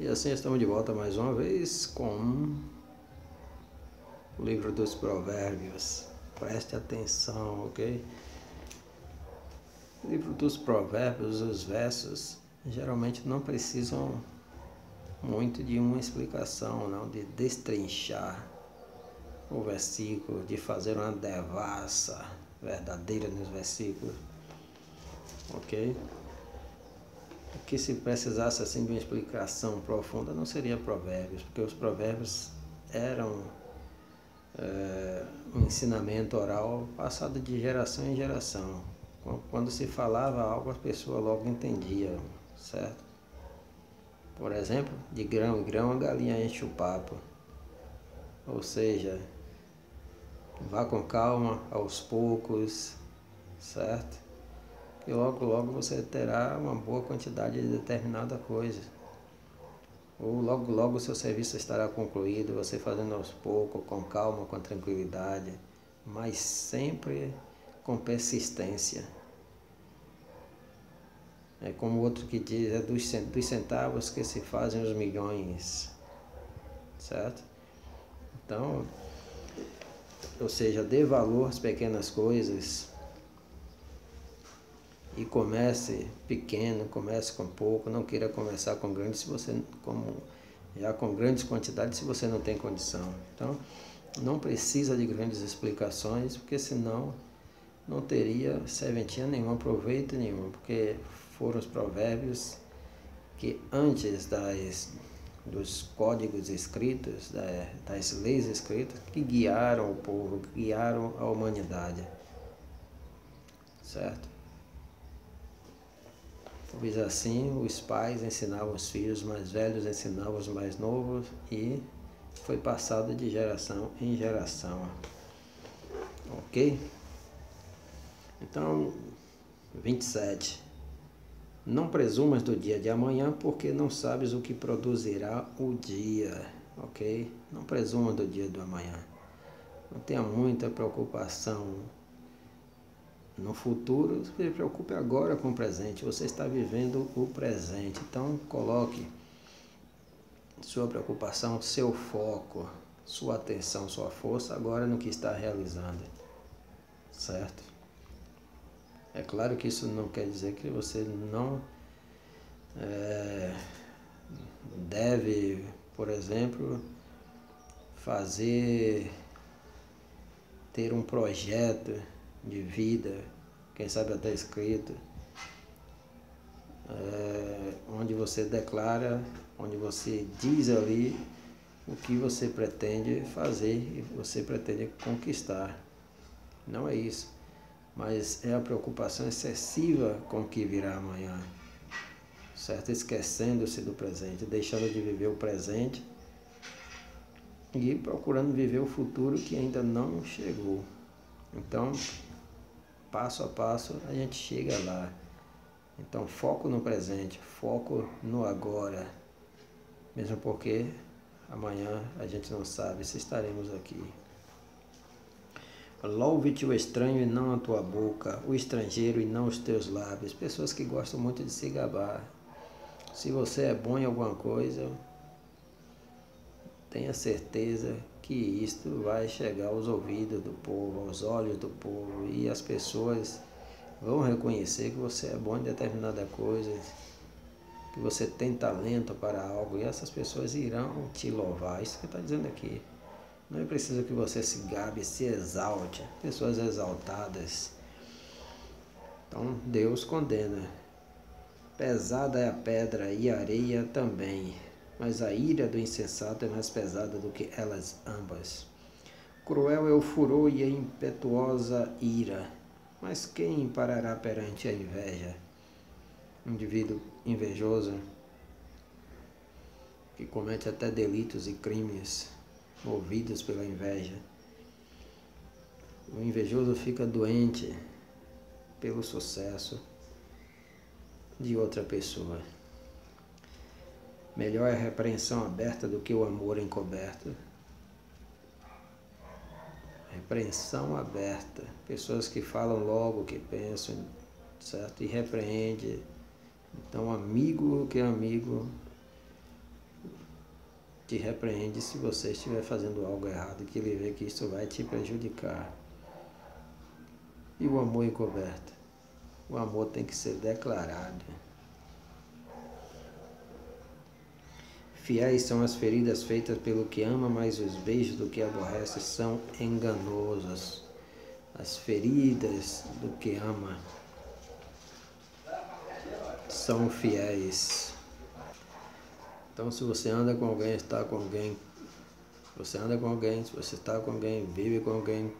E assim estamos de volta mais uma vez com o livro dos Provérbios. Preste atenção, ok? O livro dos Provérbios, os versos, geralmente não precisam muito de uma explicação, não, de destrinchar o versículo, de fazer uma devassa verdadeira nos versículos, ok? Que se precisasse assim de uma explicação profunda não seria provérbios, porque os provérbios eram é, um ensinamento oral passado de geração em geração. Quando se falava algo, as pessoas logo entendiam, certo? Por exemplo, de grão em grão a galinha enche o papo. Ou seja, vá com calma, aos poucos, certo? E logo, logo você terá uma boa quantidade de determinada coisa. Ou logo, logo o seu serviço estará concluído, você fazendo aos poucos, com calma, com tranquilidade, mas sempre com persistência. É como outro que diz, é dos, dos centavos que se fazem os milhões, certo? Então, ou seja, dê valor às pequenas coisas, e comece pequeno, comece com pouco, não queira começar com grandes se você como já com grandes quantidades se você não tem condição. Então, não precisa de grandes explicações, porque senão não teria serventia nenhum, proveito nenhum, porque foram os provérbios que antes das, dos códigos escritos, das leis escritas, que guiaram o povo, que guiaram a humanidade. Certo? Talvez assim os pais ensinavam os filhos mais velhos, ensinavam os mais novos e foi passado de geração em geração. Ok? Então, 27. Não presumas do dia de amanhã, porque não sabes o que produzirá o dia. Ok? Não presuma do dia do amanhã. Não tenha muita preocupação no futuro, se preocupe agora com o presente. Você está vivendo o presente. Então, coloque sua preocupação, seu foco, sua atenção, sua força agora no que está realizando. Certo? É claro que isso não quer dizer que você não é, deve, por exemplo, fazer, ter um projeto de vida, quem sabe até escrito, é, onde você declara, onde você diz ali o que você pretende fazer e você pretende conquistar. Não é isso, mas é a preocupação excessiva com o que virá amanhã, certo? Esquecendo-se do presente, deixando de viver o presente e procurando viver o futuro que ainda não chegou. Então, passo a passo a gente chega lá. Então, foco no presente, foco no agora. Mesmo porque amanhã a gente não sabe se estaremos aqui. Louve-te o estranho e não a tua boca, o estrangeiro e não os teus lábios. Pessoas que gostam muito de se gabar. Se você é bom em alguma coisa, tenha certeza que isto vai chegar aos ouvidos do povo, aos olhos do povo, e as pessoas vão reconhecer que você é bom em determinada coisa, que você tem talento para algo, e essas pessoas irão te louvar. Isso que está dizendo aqui. Não é preciso que você se gabe, se exalte. Pessoas exaltadas. Então Deus condena. Pesada é a pedra e a areia também mas a ira do insensato é mais pesada do que elas ambas. Cruel é o furor e a impetuosa ira, mas quem parará perante a inveja? Um indivíduo invejoso que comete até delitos e crimes movidos pela inveja. O invejoso fica doente pelo sucesso de outra pessoa. Melhor é a repreensão aberta do que o amor encoberto. Repreensão aberta. Pessoas que falam logo o que pensam, certo? E repreende. Então, amigo que é amigo te repreende se você estiver fazendo algo errado, que ele vê que isso vai te prejudicar. E o amor encoberto? O amor tem que ser declarado. Fiéis são as feridas feitas pelo que ama, mas os beijos do que aborrece são enganosos. As feridas do que ama são fiéis. Então, se você anda com alguém, está com alguém, você anda com alguém, se você está com alguém, vive com alguém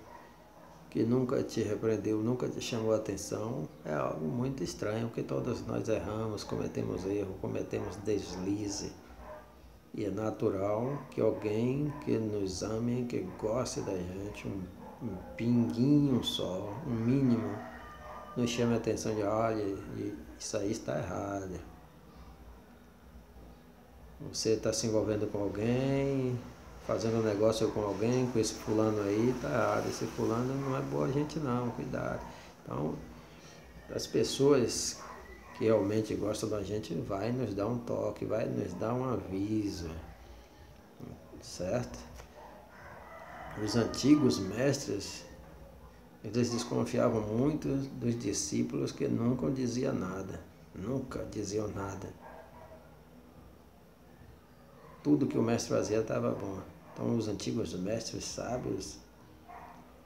que nunca te repreendeu, nunca te chamou a atenção, é algo muito estranho, porque todos nós erramos, cometemos erro, cometemos deslize. E é natural que alguém que nos ame, que goste da gente, um, um pinguinho só, um mínimo, nos chame a atenção de, olha, isso aí está errado. Você está se envolvendo com alguém, fazendo um negócio com alguém, com esse fulano aí, está errado. Esse fulano não é boa gente não, cuidado. Então, as pessoas que realmente gosta da gente vai nos dar um toque, vai nos dar um aviso, certo? Os antigos mestres, eles desconfiavam muito dos discípulos que nunca diziam nada, nunca diziam nada. Tudo que o mestre fazia estava bom. Então os antigos mestres sábios,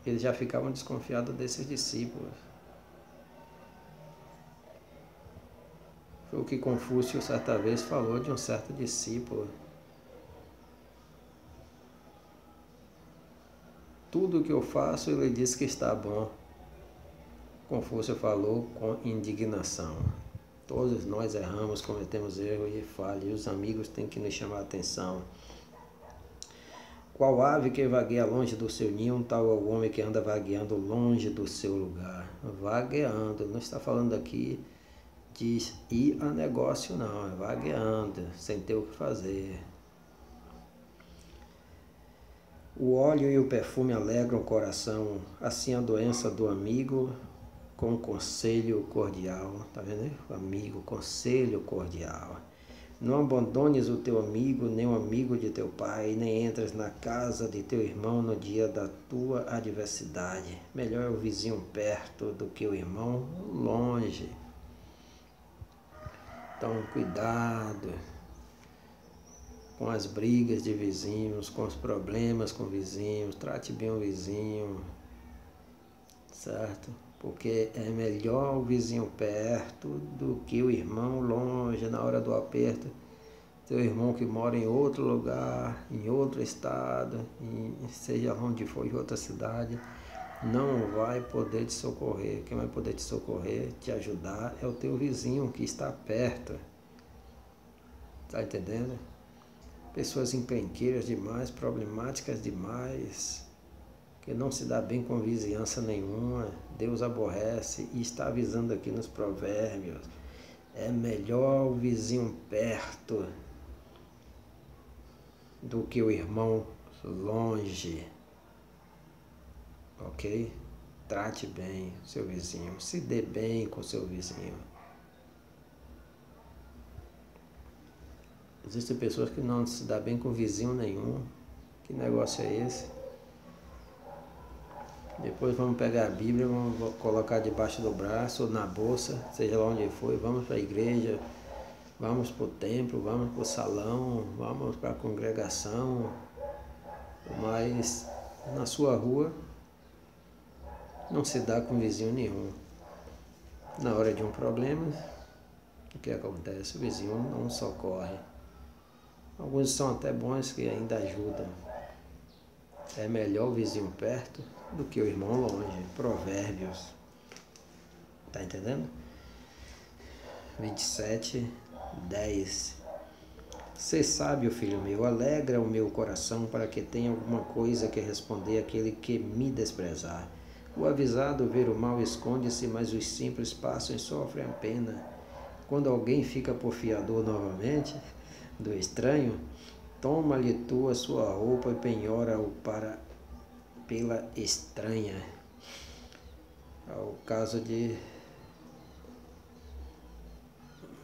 eles já ficavam desconfiados desses discípulos. O que Confúcio certa vez falou de um certo discípulo. Tudo que eu faço, ele diz que está bom. Confúcio falou com indignação. Todos nós erramos, cometemos erro e falha, e os amigos têm que nos chamar a atenção. Qual ave que vagueia longe do seu ninho, tal é o homem que anda vagueando longe do seu lugar. Vagueando, não está falando aqui de ir a negócio não, é vagueando, sem ter o que fazer. O óleo e o perfume alegram o coração, assim a doença do amigo com conselho cordial. Tá vendo? Amigo, conselho cordial. Não abandones o teu amigo, nem o amigo de teu pai, nem entres na casa de teu irmão no dia da tua adversidade. Melhor é o vizinho perto do que o irmão longe. Então, cuidado com as brigas de vizinhos, com os problemas com vizinhos, trate bem o vizinho, certo? Porque é melhor o vizinho perto do que o irmão longe na hora do aperto. Teu irmão que mora em outro lugar, em outro estado, em, seja onde for, em outra cidade não vai poder te socorrer. Quem vai poder te socorrer, te ajudar, é o teu vizinho que está perto. Tá entendendo? Pessoas encrenqueiras demais, problemáticas demais, que não se dá bem com vizinhança nenhuma, Deus aborrece e está avisando aqui nos provérbios. É melhor o vizinho perto do que o irmão longe ok? Trate bem seu vizinho, se dê bem com seu vizinho. Existem pessoas que não se dão bem com vizinho nenhum. Que negócio é esse? Depois vamos pegar a Bíblia, vamos colocar debaixo do braço ou na bolsa, seja lá onde for, vamos para a igreja, vamos para o templo, vamos para o salão, vamos para a congregação, mas na sua rua não se dá com vizinho nenhum. Na hora de um problema, o que acontece? O vizinho não socorre. Alguns são até bons que ainda ajudam. É melhor o vizinho perto do que o irmão longe. Provérbios. Tá entendendo? 27, 10. Ser sábio, filho meu, alegra o meu coração para que tenha alguma coisa que responder àquele que me desprezar. O avisado ver o mal esconde-se, mas os simples passam e sofrem a pena. Quando alguém fica por fiador novamente do estranho, toma-lhe tu a sua roupa e penhora-o para pela estranha. É o caso de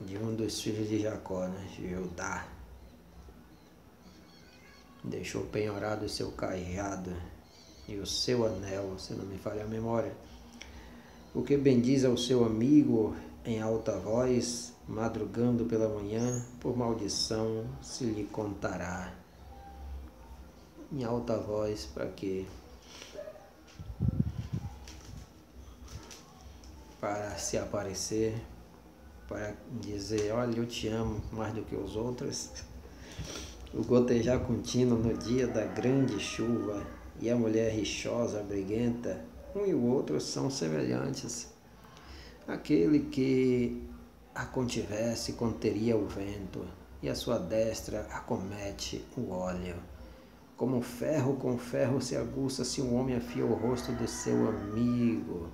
de um dos filhos de Jacó, né? Judá. deixou penhorado seu cajado e o seu anel, se não me falha a memória. O que bendiz ao seu amigo em alta voz, madrugando pela manhã, por maldição se lhe contará. Em alta voz, para quê? Para se aparecer, para dizer: Olha, eu te amo mais do que os outros. O gotejar contínuo no dia da grande chuva e a mulher rixosa, briguenta, um e o outro são semelhantes. Aquele que a contivesse conteria o vento, e a sua destra acomete o óleo. Como ferro com ferro se aguça se um homem afia o rosto do seu amigo.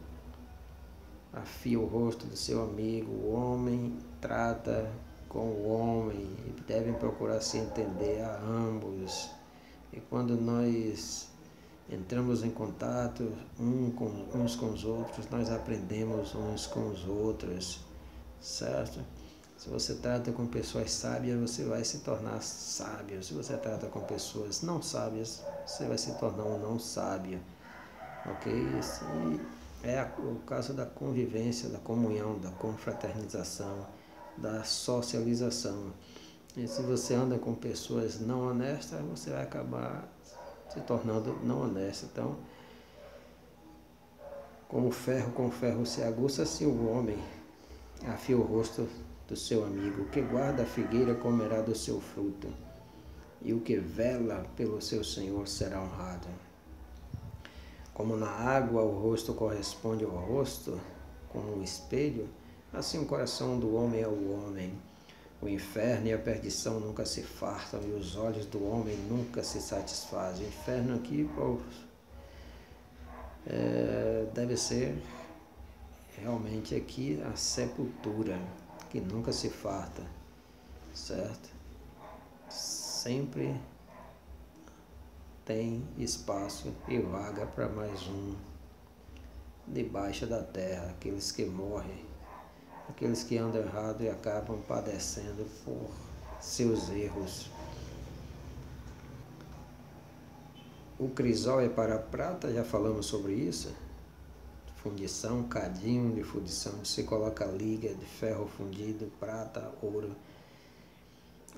Afia o rosto do seu amigo. O homem trata com o homem e devem procurar se entender a ambos. E quando nós entramos em contato um com, uns com os outros, nós aprendemos uns com os outros, certo? Se você trata com pessoas sábias, você vai se tornar sábio. Se você trata com pessoas não sábias, você vai se tornar um não sábio. Ok? Esse é o caso da convivência, da comunhão, da confraternização, da socialização. E se você anda com pessoas não honestas, você vai acabar se tornando não honesto. Então, como ferro com ferro se aguça, assim o homem afia o rosto do seu amigo. O que guarda a figueira comerá do seu fruto, e o que vela pelo seu Senhor será honrado. Como na água o rosto corresponde ao rosto, como um espelho, assim o coração do homem é o homem. O inferno e a perdição nunca se fartam e os olhos do homem nunca se satisfazem. O inferno aqui é, deve ser realmente aqui a sepultura que nunca se farta, certo? Sempre tem espaço e vaga para mais um debaixo da terra, aqueles que morrem aqueles que andam errado e acabam padecendo por seus erros. O crisol é para a prata, já falamos sobre isso. Fundição, cadinho de fundição, se coloca liga de ferro fundido, prata, ouro.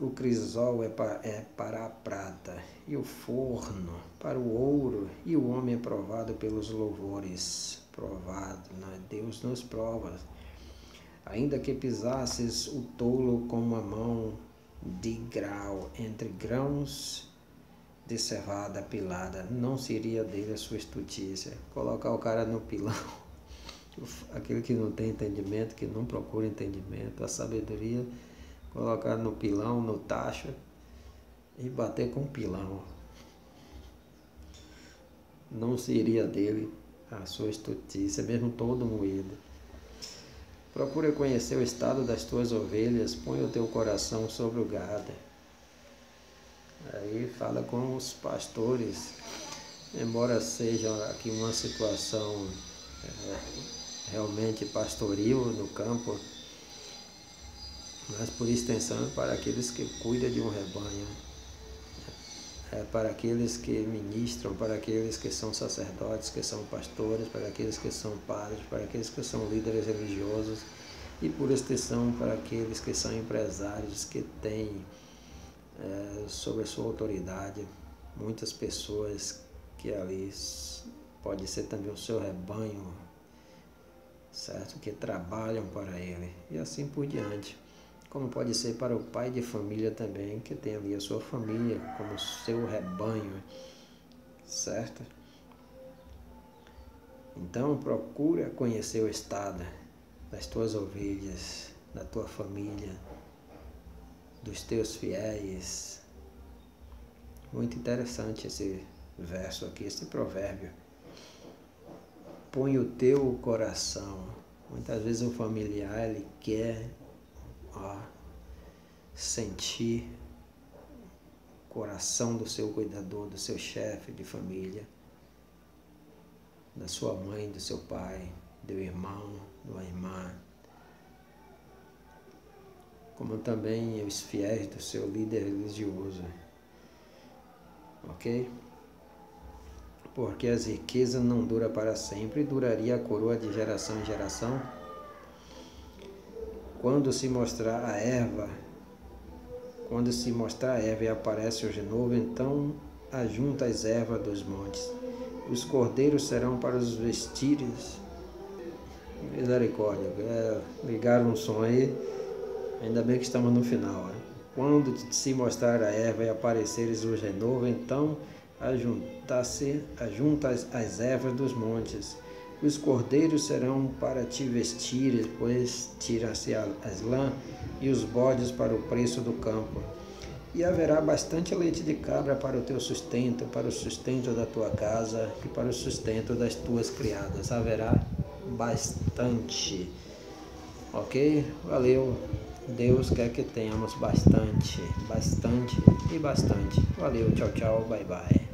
O crisol é para, é para a prata, e o forno para o ouro, e o homem é provado pelos louvores. Provado, né? Deus nos prova ainda que pisasses o tolo com uma mão de grau entre grãos de cevada pilada, não seria dele a sua estutícia. Colocar o cara no pilão, aquele que não tem entendimento, que não procura entendimento, a sabedoria, colocar no pilão, no tacho e bater com o pilão. Não seria dele a sua estutícia, mesmo todo moído. Procura conhecer o estado das tuas ovelhas, põe o teu coração sobre o gado. Aí fala com os pastores, embora seja aqui uma situação é, realmente pastoril no campo, mas por extensão é para aqueles que cuidam de um rebanho, é para aqueles que ministram, para aqueles que são sacerdotes, que são pastores, para aqueles que são padres, para aqueles que são líderes religiosos e por extensão para aqueles que são empresários, que têm é, sob a sua autoridade muitas pessoas que ali pode ser também o seu rebanho, certo? Que trabalham para ele e assim por diante como pode ser para o pai de família também, que tem ali a sua família como seu rebanho, certo? Então procura conhecer o estado das tuas ovelhas, da tua família, dos teus fiéis. Muito interessante esse verso aqui, esse provérbio. Põe o teu coração. Muitas vezes o familiar ele quer ó, sentir o coração do seu cuidador, do seu chefe de família, da sua mãe, do seu pai, do irmão, da irmã, como também os fiéis do seu líder religioso. ok? Porque as riquezas não duram para sempre, duraria a coroa de geração em geração. Quando se mostrar a erva, quando se mostrar a erva e aparece o renovo, então ajunta as ervas dos montes. Os cordeiros serão para os vestidos. Misericórdia, é, ligaram um som aí, ainda bem que estamos no final. Né? Quando se mostrar a erva e apareceres o renovo, então ajuntar-se ajunta as ervas dos montes. Os cordeiros serão para te vestir, pois tira-se as lãs e os bodes para o preço do campo. E haverá bastante leite de cabra para o teu sustento, para o sustento da tua casa e para o sustento das tuas criadas. Haverá bastante. Ok? Valeu. Deus quer que tenhamos bastante, bastante e bastante. Valeu, tchau, tchau, bye bye.